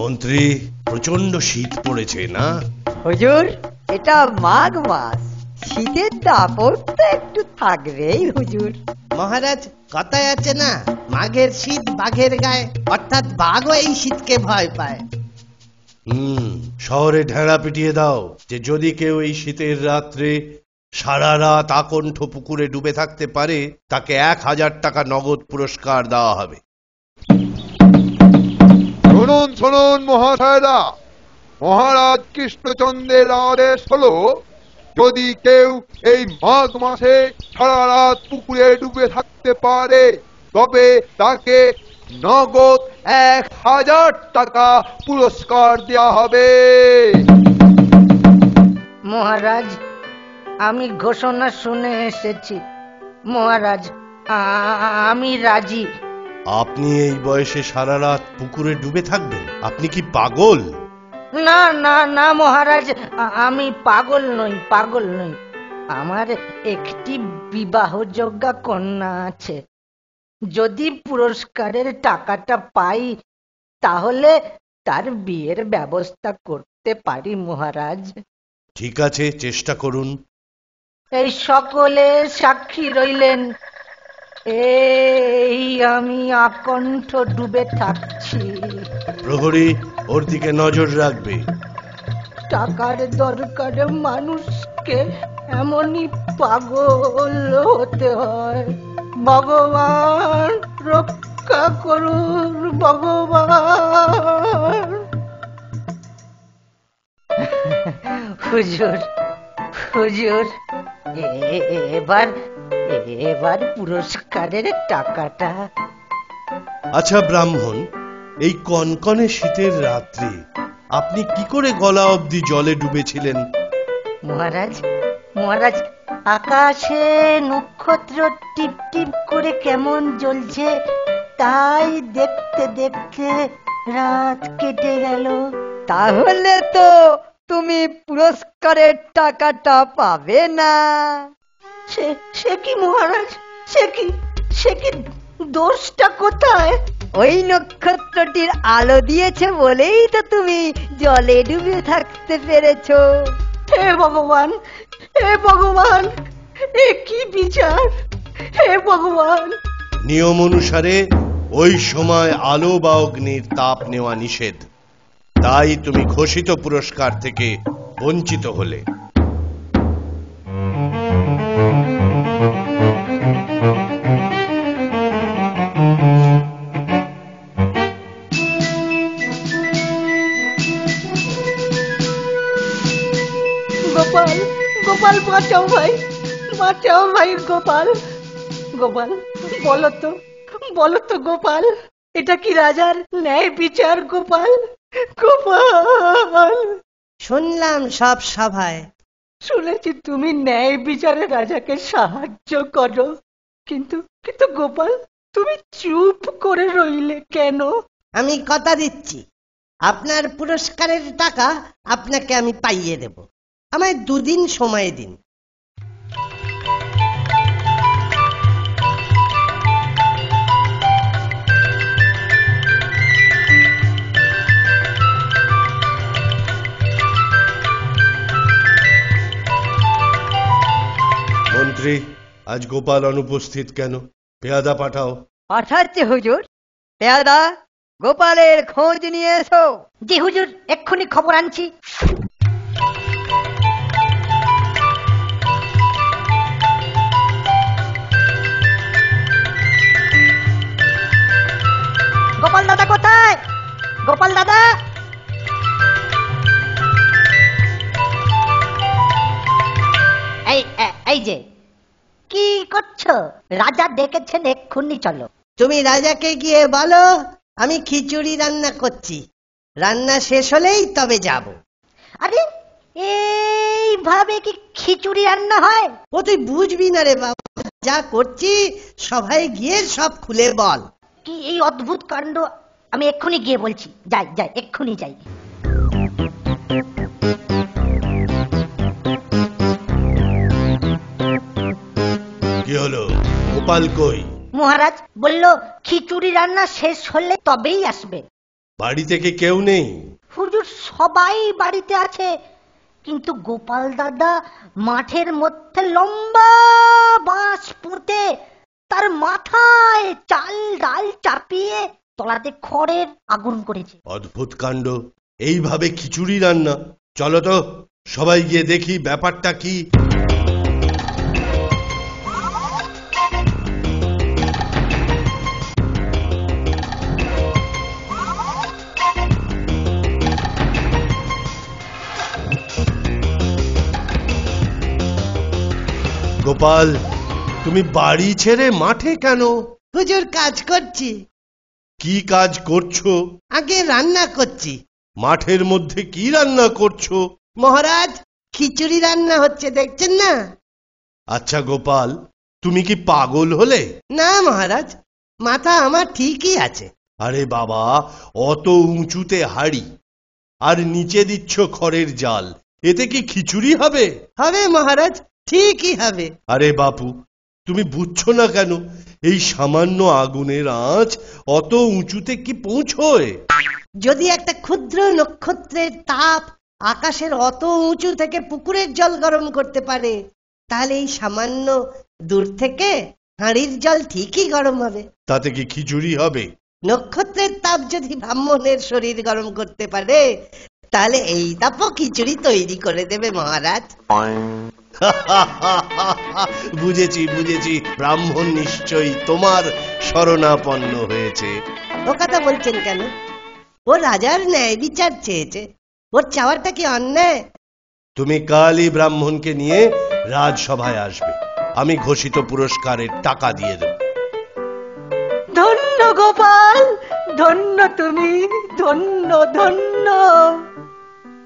মন্ত্রী প্রচণ্ড শীত পড়েছে না? হুজুর এটা মাঘ মাস। শীতের দাপট তো একটু থাকবেই হুজুর। মহারাজ কথায় আছে না মাঘের শীত বাঘের গায়ে অর্থাৎ বাঘও এই শীতকে ভয় পায়। হুম শহরে ঢেড়া পিটিয়ে দাও যে যদি কেউ এই শীতের রাত্রে সারা রাত আকণ্ঠ পুকুরে ডুবে থাকতে পারে তাকে এক হাজার টাকা নগদ পুরস্কার দেওয়া হবে। শুনুন শুনুন, মহাশয়রা। মহারাজ কৃষ্ণচন্দ্রের আদেশ হলো যদি কেউ এই মাঘ মাসে সারা রাত পুকুরে ডুবে থাকতে পারে, তবে তাকে নগদ এক হাজার টাকা পুরস্কার দেওয়া হবে। মহারাজ, আমি ঘোষণা শুনে এসেছি। মহারাজ আমি রাজি। আপনি এই বয়সে সারা রাত পুকুরে ডুবে থাকবেন। আপনি কি পাগল? না না না মহারাজ আমি পাগল নই পাগল নই। আমার একটি বিবাহযোগ্য কন্যা আছে। যদি পুরস্কারের টাকাটা পাই তাহলে তার বিয়ের ব্যবস্থা করতে পারি মহারাজ। ঠিক আছে চেষ্টা করুন। এই সকলে সাক্ষী রইলেন। এই আমি আকণ্ঠ ডুবে থাকছি। প্রহরী ওর দিকে নজর রাখবে। টাকার দরকারে মানুষকে এমনই পাগল হতে হয়। ভগবান রক্ষা করুন ভগবান। হুজুর হুজুর এবার এবার পুরস্কারের টাকাটা। আচ্ছা ব্রাহ্মণ এই কনকনে শীতের রাত্রে আপনি কি করে গলা অবধি জলে ডুবেছিলেন? মহারাজ মহারাজ আকাশে নক্ষত্র টিপ টিপ করে কেমন জ্বলছে তাই দেখতে দেখতে রাত কেটে গেল। তাহলে তো তুমি পুরস্কারের টাকাটা পাবে না। সে সে কি মহারাজ? সে কি সে কি দোষটা কোথায়? ওই নক্ষত্রটির আলো দিয়েছে বলেই তো তুমি জলে ডুবে থাকতে পেরেছ। হে ভগবান হে ভগবান এ কি বিচার? হে ভগবান। নিয়ম অনুসারে ওই সময় আলো বা অগ্নির তাপ নেওয়া নিষেধ। তাই তুমি ঘোষিত পুরস্কার থেকে বঞ্চিত হলে। গোপাল গোপাল বাঁচাও ভাই বাঁচাও ভাই গোপাল। গোপাল বলো তো বলো তো গোপাল এটা কি রাজার ন্যায় বিচার গোপাল? গোপাল। শুনলাম সব সভায়। শুনেছি তুমি ন্যায় বিচারে রাজাকে সাহায্য করো। কিন্তু কিন্তু গোপাল তুমি চুপ করে রইলে কেন? আমি কথা দিচ্ছি। আপনার পুরস্কারের টাকা আপনাকে আমি পাইয়ে দেব। আমায় দুদিন সময় দিন। মন্ত্রী আজ গোপাল অনুপস্থিত কেন? পেয়াদা পাঠাও। পাঠাচ্ছে হুজুর। পেয়াদা গোপালের খোঁজ নিয়ে এসো। জি হুজুর এক্ষুনি খবর আনছি। গোপাল দাদা। এই এই যে কি করছ? রাজা ডেকেছেন এক্ষুনি চলো। তুমি রাজাকে গিয়ে বলো আমি খিচুড়ি রান্না করছি। রান্না শেষ হলেই তবে যাব। আরে এইভাবে কি খিচুড়ি রান্না হয়? ও তুই বুঝবি না রে বাবা যা করছি সবাই গিয়ে সব খুলে বল। কি এই অদ্ভুত কাণ্ড আমি এক্ষুনি গিয়ে বলছি যাই যাই এক্ষুনি যাই। কি হলো? গোপাল কই? মহারাজ বলল খিচুড়ি রান্না শেষ হলে তবেই আসবে। বাড়ি থেকে কেউ নেই? হুজুর সবাই বাড়িতে আছে। কিন্তু গোপাল দাদা মাঠের মধ্যে লম্বা বাঁশ পুঁতে তার মাথায় চাল ডাল চাপিয়ে তলাতে খড়ের আগুন করেছে। অদ্ভুত কাণ্ড। এইভাবে খিচুড়ি রান্না। চলো তো সবাই গিয়ে দেখি ব্যাপারটা কি। গোপাল তুমি বাড়ি ছেড়ে মাঠে কেন? হুজুর কাজ করছি। কি কাজ করছ? আগে রান্না করছি। মাঠের মধ্যে কি রান্না করছ? মহারাজ খিচুড়ি রান্না হচ্ছে দেখছেন না? আচ্ছা গোপাল তুমি কি পাগল হলে? না মহারাজ মাথা আমার ঠিকই আছে। আরে বাবা অত উঁচুতে হাড়ি। আর নিচে দিচ্ছ খড়ের জাল। এতে কি খিচুড়ি হবে? হবে মহারাজ ঠিকই হবে। আরে বাপু তুমি বুঝছ না কেন? এই সামান্য আগুনের আঁচ অত উঁচুতে কি পৌঁছয়? যদি একটা ক্ষুদ্র নক্ষত্রের তাপ আকাশের অত উঁচু থেকে পুকুরের জল গরম করতে পারে তাহলে এই সামান্য দূর থেকে হাঁড়ির জল ঠিকই গরম হবে। তাতে কি খিচুড়ি হবে? নক্ষত্রের তাপ যদি ব্রাহ্মণের শরীর গরম করতে পারে তাহলে এই তাপও খিচুড়ি তৈরি করে দেবে মহারাজ। বুঝেছি বুঝেছি। ব্রাহ্মণ নিশ্চয়ই তোমার শরণাপন্ন হয়েছে। ও কথা বলছেন কেন? ও রাজার ন্যায় বিচার চেয়েছে। ওর চাওয়ারটা কি অন্যায়? তুমি কালই ব্রাহ্মণকে নিয়ে রাজসভায় আসবে। আমি ঘোষিত পুরস্কারের টাকা দিয়ে দেব। ধন্য গোপাল ধন্য তুমি ধন্য ধন্য।